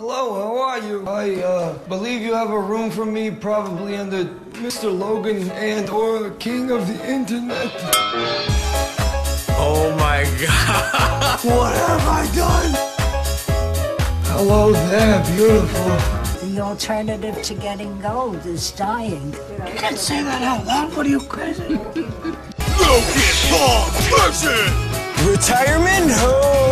Hello, how are you? I uh, believe you have a room for me, probably under Mr. Logan and or King of the Internet. Oh my god. What have I done? Hello there, beautiful. The alternative to getting gold is dying. You can't say that out loud. What are you crazy? Logan Paul Person. Retirement home.